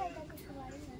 大家就是玩一玩